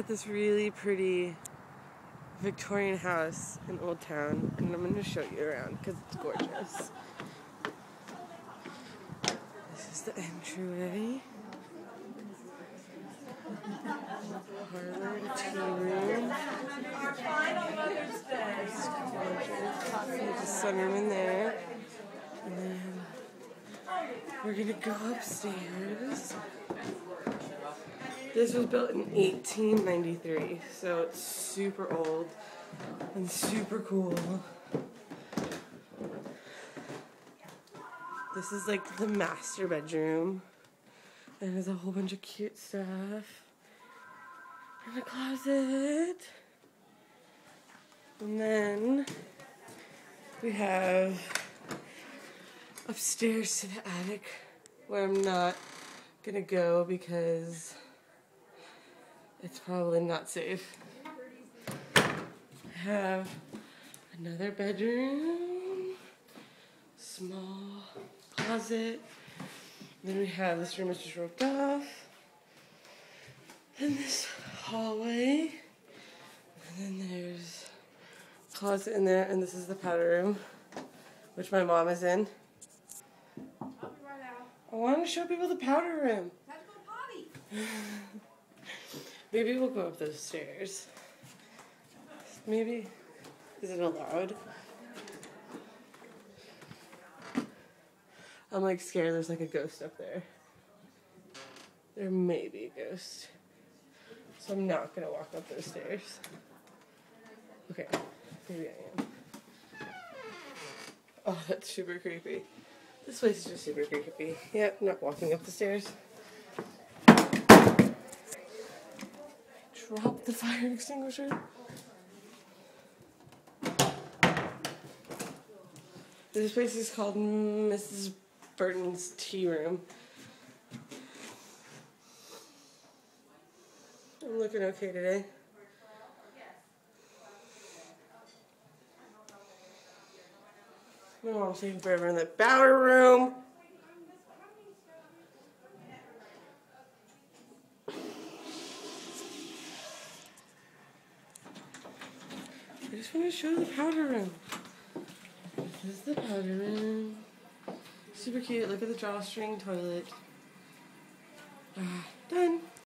At this really pretty Victorian house in Old Town, and I'm going to show you around because it's gorgeous. This is the entryway. Parlor, tea room. There's a sunroom in there. And then we're gonna go upstairs. This was built in 1893, so it's super old and super cool. This is like the master bedroom. And there's a whole bunch of cute stuff. And a closet. And then we have upstairs to the attic where I'm not gonna go because it's probably not safe. I have another bedroom, small closet. Then we have this room is just roped off. And this hallway. And then there's closet in there, and this is the powder room, which my mom is in. I want to show people the powder room. Maybe we'll go up those stairs. Maybe. Is it allowed? I'm like scared there's like a ghost up there. There may be a ghost. So I'm not gonna walk up those stairs. Okay, maybe I am. Oh, that's super creepy. This place is just super creepy. Yep, not walking up the stairs. Drop the fire extinguisher. This place is called Mrs. Burton's Tea Room. I'm looking okay today. My mom's taking forever in the powder room. I just want to show the powder room. This is the powder room. Super cute. Look at the drawstring toilet. Ah, done.